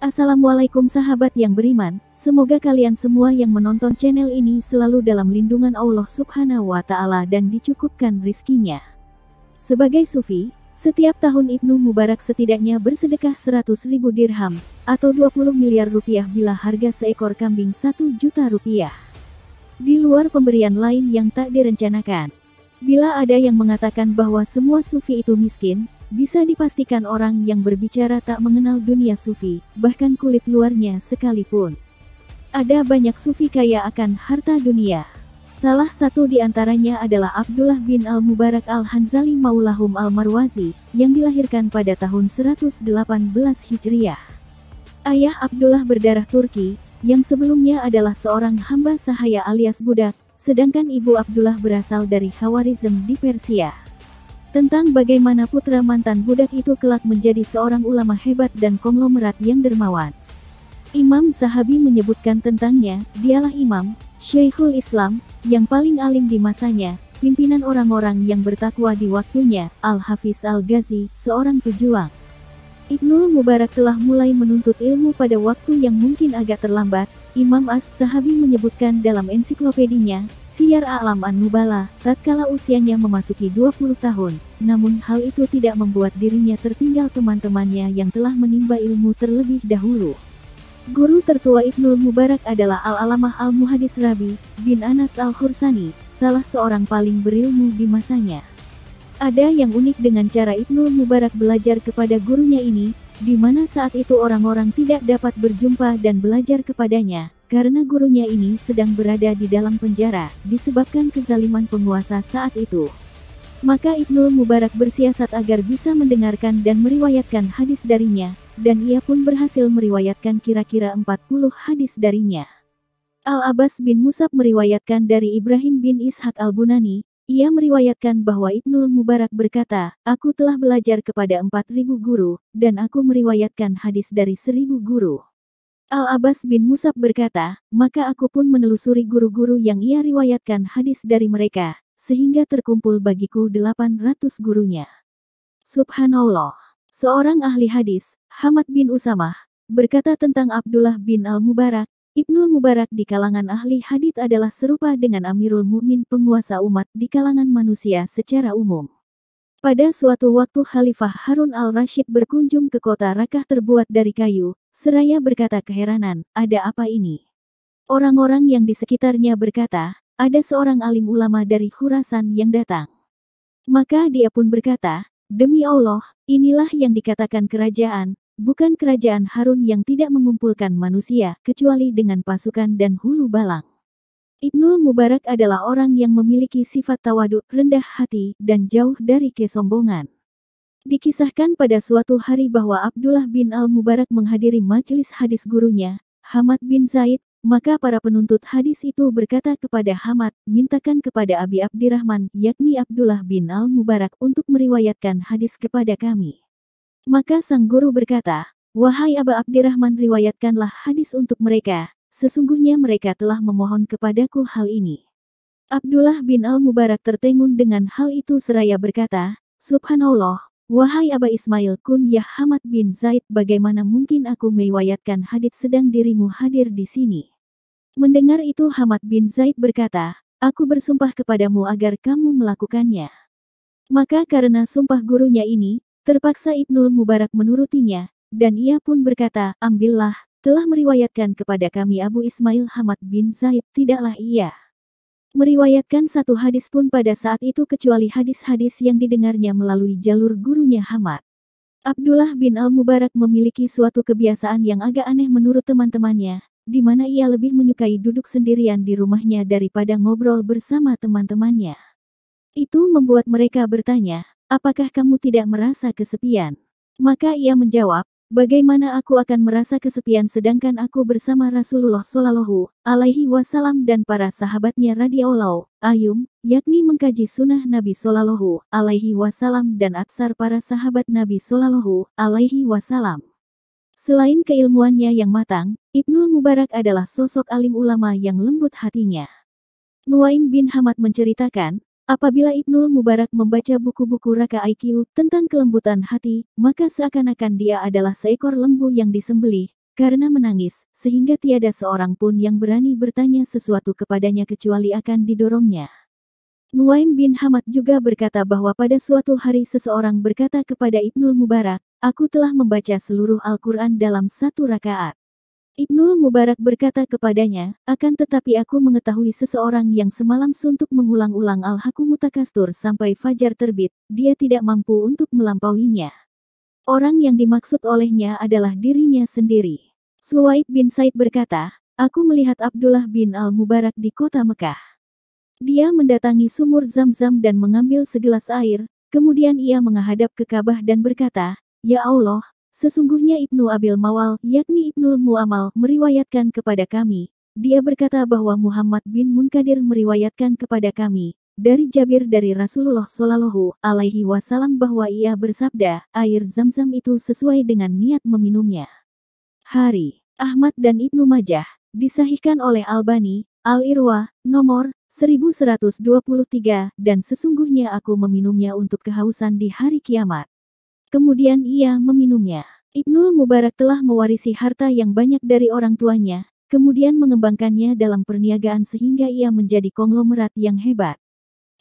Assalamualaikum sahabat yang beriman, semoga kalian semua yang menonton channel ini selalu dalam lindungan Allah subhanahu wa ta'ala dan dicukupkan rizkinya. Sebagai sufi, setiap tahun Ibnu Mubarak setidaknya bersedekah 100 ribu dirham, atau 20 miliar rupiah bila harga seekor kambing 1 juta rupiah. Di luar pemberian lain yang tak direncanakan. Bila ada yang mengatakan bahwa semua sufi itu miskin, bisa dipastikan orang yang berbicara tak mengenal dunia sufi, bahkan kulit luarnya sekalipun. Ada banyak sufi kaya akan harta dunia. Salah satu di antaranya adalah Abdullah bin Al-Mubarak Al-Hanzali Maulahum Al-Marwazi, yang dilahirkan pada tahun 118 Hijriah. Ayah Abdullah berdarah Turki, yang sebelumnya adalah seorang hamba sahaya alias budak, sedangkan ibu Abdullah berasal dari Khawarizm di Persia tentang bagaimana putra mantan budak itu kelak menjadi seorang ulama hebat dan konglomerat yang dermawan. Imam Zahabi menyebutkan tentangnya, dialah imam, Syekhul Islam, yang paling alim di masanya, pimpinan orang-orang yang bertakwa di waktunya, Al-Hafiz Al-Ghazi, seorang pejuang. Ibnul Mubarak telah mulai menuntut ilmu pada waktu yang mungkin agak terlambat, Imam As-Sahabi menyebutkan dalam ensiklopedinya, Siar Alam An-Nubala, tatkala usianya memasuki 20 tahun, namun hal itu tidak membuat dirinya tertinggal teman-temannya yang telah menimba ilmu terlebih dahulu. Guru tertua Ibnul Mubarak adalah Al-Alamah Al-Muhadis Rabi, bin Anas Al-Khursani, salah seorang paling berilmu di masanya. Ada yang unik dengan cara Ibnul Mubarak belajar kepada gurunya ini, di mana saat itu orang-orang tidak dapat berjumpa dan belajar kepadanya, karena gurunya ini sedang berada di dalam penjara, disebabkan kezaliman penguasa saat itu. Maka Ibnul Mubarak bersiasat agar bisa mendengarkan dan meriwayatkan hadis darinya, dan ia pun berhasil meriwayatkan kira-kira 40 hadis darinya. Al-Abbas bin Musab meriwayatkan dari Ibrahim bin Ishaq al-Bunani, ia meriwayatkan bahwa Ibnul Mubarak berkata, Aku telah belajar kepada 4000 guru, dan aku meriwayatkan hadis dari 1000 guru. Al-Abbas bin Musab berkata, maka aku pun menelusuri guru-guru yang ia riwayatkan hadis dari mereka, sehingga terkumpul bagiku 800 gurunya. Subhanallah. Seorang ahli hadis, Hamad bin Usamah, berkata tentang Abdullah bin Al-Mubarak, Ibnul Mubarak di kalangan ahli hadis adalah serupa dengan Amirul Mukmin penguasa umat di kalangan manusia secara umum. Pada suatu waktu Khalifah Harun al-Rashid berkunjung ke kota Rakah terbuat dari kayu, Seraya berkata keheranan, ada apa ini? Orang-orang yang di sekitarnya berkata, ada seorang alim ulama dari Khurasan yang datang. Maka dia pun berkata, demi Allah, inilah yang dikatakan kerajaan, bukan kerajaan Harun yang tidak mengumpulkan manusia, kecuali dengan pasukan dan hulu balang. Ibnul Mubarak adalah orang yang memiliki sifat tawaduk, rendah hati, dan jauh dari kesombongan. Dikisahkan pada suatu hari bahwa Abdullah bin Al-Mubarak menghadiri majelis hadis gurunya, Hamad bin Zaid, maka para penuntut hadis itu berkata kepada Hamad, mintakan kepada Abi Abdirrahman, yakni Abdullah bin Al-Mubarak untuk meriwayatkan hadis kepada kami. Maka sang guru berkata, Wahai Aba Abdirrahman riwayatkanlah hadis untuk mereka, sesungguhnya mereka telah memohon kepadaku hal ini. Abdullah bin Al-Mubarak tertengun dengan hal itu seraya berkata, Subhanallah, Wahai Aba Ismail kun ya Hamad bin Zaid bagaimana mungkin aku meriwayatkan hadits sedang dirimu hadir di sini. Mendengar itu Hamad bin Zaid berkata, aku bersumpah kepadamu agar kamu melakukannya. Maka karena sumpah gurunya ini, terpaksa Ibnul Mubarak menurutinya, dan ia pun berkata, ambillah, telah meriwayatkan kepada kami Abu Ismail Hamad bin Zaid, tidaklah ia meriwayatkan satu hadis pun pada saat itu kecuali hadis-hadis yang didengarnya melalui jalur gurunya Hamad. Abdullah bin Al-Mubarak memiliki suatu kebiasaan yang agak aneh menurut teman-temannya, di mana ia lebih menyukai duduk sendirian di rumahnya daripada ngobrol bersama teman-temannya. Itu membuat mereka bertanya, apakah kamu tidak merasa kesepian? Maka ia menjawab, Bagaimana aku akan merasa kesepian sedangkan aku bersama Rasulullah Shallallahu alaihi wasallam dan para sahabatnya radhiyallahu ayum, yakni mengkaji sunnah Nabi Shallallahu alaihi wasallam dan atsar para sahabat Nabi Shallallahu alaihi wasallam. Selain keilmuannya yang matang, Ibnul Mubarak adalah sosok alim ulama yang lembut hatinya. Nuaim bin Hamad menceritakan, Apabila Ibnul Mubarak membaca buku-buku Raka IQ tentang kelembutan hati, maka seakan-akan dia adalah seekor lembu yang disembelih, karena menangis, sehingga tiada seorang pun yang berani bertanya sesuatu kepadanya kecuali akan didorongnya. Nuaim bin Hamad juga berkata bahwa pada suatu hari seseorang berkata kepada Ibnul Mubarak, Aku telah membaca seluruh Al-Quran dalam satu rakaat. Ibnul Mubarak berkata kepadanya, akan tetapi aku mengetahui seseorang yang semalam suntuk mengulang-ulang Al-Hakumutakastur sampai fajar terbit, dia tidak mampu untuk melampauinya. Orang yang dimaksud olehnya adalah dirinya sendiri. Suwaid bin Said berkata, aku melihat Abdullah bin Al-Mubarak di kota Mekah. Dia mendatangi sumur Zam-Zam dan mengambil segelas air, kemudian ia menghadap ke Ka'bah dan berkata, Ya Allah, sesungguhnya Ibnu Abil Mawal, yakni Ibnu Mu'amal, meriwayatkan kepada kami. Dia berkata bahwa Muhammad bin Munkadir meriwayatkan kepada kami, dari Jabir dari Rasulullah Shallallahu alaihi wasallam bahwa ia bersabda, air zam-zam itu sesuai dengan niat meminumnya. Hari, Ahmad dan Ibnu Majah, disahihkan oleh Albani, Al-Irwa, nomor 1123, dan sesungguhnya aku meminumnya untuk kehausan di hari kiamat. Kemudian ia meminumnya. Ibnul Mubarak telah mewarisi harta yang banyak dari orang tuanya, kemudian mengembangkannya dalam perniagaan sehingga ia menjadi konglomerat yang hebat.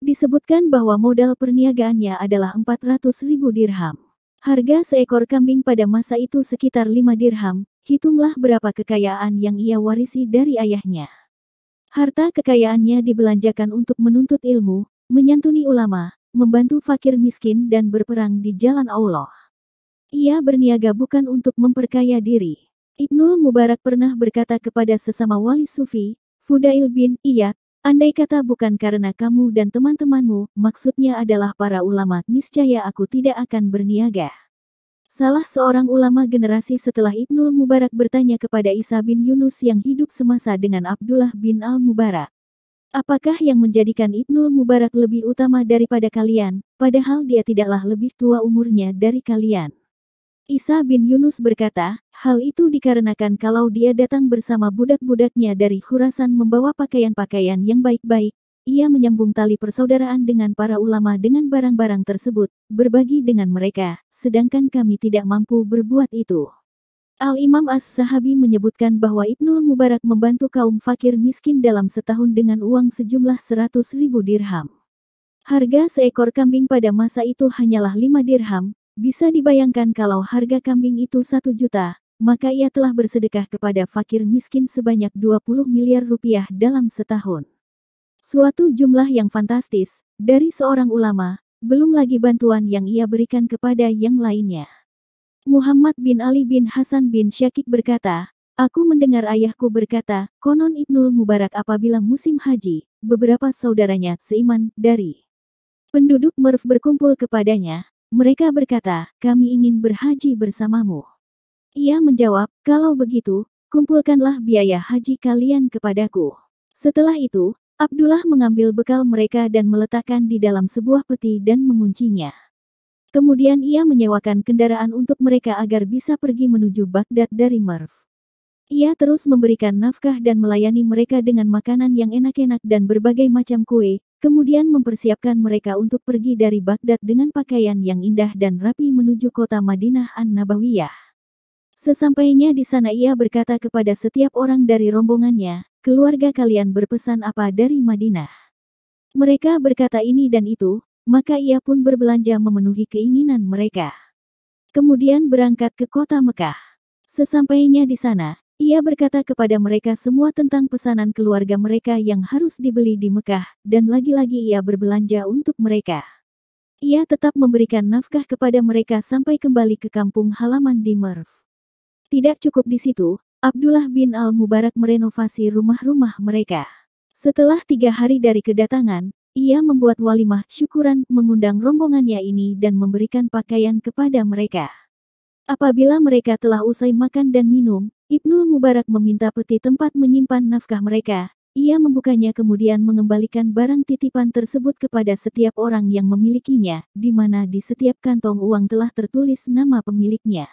Disebutkan bahwa modal perniagaannya adalah 400 ribu dirham. Harga seekor kambing pada masa itu sekitar 5 dirham, hitunglah berapa kekayaan yang ia warisi dari ayahnya. Harta kekayaannya dibelanjakan untuk menuntut ilmu, menyantuni ulama, membantu fakir miskin dan berperang di jalan Allah. Ia berniaga bukan untuk memperkaya diri. Ibnul Mubarak pernah berkata kepada sesama wali sufi, Fudail bin Iyad, andai kata bukan karena kamu dan teman-temanmu, maksudnya adalah para ulama, niscaya aku tidak akan berniaga. Salah seorang ulama generasi setelah Ibnul Mubarak bertanya kepada Isa bin Yunus yang hidup semasa dengan Abdullah bin Al-Mubarak. Apakah yang menjadikan Ibnul Mubarak lebih utama daripada kalian, padahal dia tidaklah lebih tua umurnya dari kalian? Isa bin Yunus berkata, hal itu dikarenakan kalau dia datang bersama budak-budaknya dari Khurasan membawa pakaian-pakaian yang baik-baik, ia menyambung tali persaudaraan dengan para ulama dengan barang-barang tersebut, berbagi dengan mereka, sedangkan kami tidak mampu berbuat itu. Al-Imam As-Sahabi menyebutkan bahwa Ibnul Mubarak membantu kaum fakir miskin dalam setahun dengan uang sejumlah 100 ribu dirham. Harga seekor kambing pada masa itu hanyalah 5 dirham, bisa dibayangkan kalau harga kambing itu 1 juta, maka ia telah bersedekah kepada fakir miskin sebanyak 20 miliar rupiah dalam setahun. Suatu jumlah yang fantastis, dari seorang ulama, belum lagi bantuan yang ia berikan kepada yang lainnya. Muhammad bin Ali bin Hasan bin Syakik berkata, Aku mendengar ayahku berkata, konon Ibnul Mubarak apabila musim haji, beberapa saudaranya seiman dari penduduk Merv berkumpul kepadanya, mereka berkata, kami ingin berhaji bersamamu. Ia menjawab, kalau begitu, kumpulkanlah biaya haji kalian kepadaku. Setelah itu, Abdullah mengambil bekal mereka dan meletakkan di dalam sebuah peti dan menguncinya. Kemudian ia menyewakan kendaraan untuk mereka agar bisa pergi menuju Baghdad dari Merv. Ia terus memberikan nafkah dan melayani mereka dengan makanan yang enak-enak dan berbagai macam kue, kemudian mempersiapkan mereka untuk pergi dari Baghdad dengan pakaian yang indah dan rapi menuju kota Madinah An-Nabawiyah. Sesampainya di sana ia berkata kepada setiap orang dari rombongannya, keluarga kalian berpesan apa dari Madinah? Mereka berkata ini dan itu, maka ia pun berbelanja memenuhi keinginan mereka. Kemudian berangkat ke kota Mekah. Sesampainya di sana, ia berkata kepada mereka semua tentang pesanan keluarga mereka yang harus dibeli di Mekah, dan lagi-lagi ia berbelanja untuk mereka. Ia tetap memberikan nafkah kepada mereka sampai kembali ke kampung halaman di Merv. Tidak cukup di situ, Abdullah bin Al-Mubarak merenovasi rumah-rumah mereka. Setelah tiga hari dari kedatangan, ia membuat walimah syukuran mengundang rombongannya ini dan memberikan pakaian kepada mereka. Apabila mereka telah usai makan dan minum, Ibnul Mubarak meminta peti tempat menyimpan nafkah mereka. Ia membukanya kemudian mengembalikan barang titipan tersebut kepada setiap orang yang memilikinya, di mana di setiap kantong uang telah tertulis nama pemiliknya.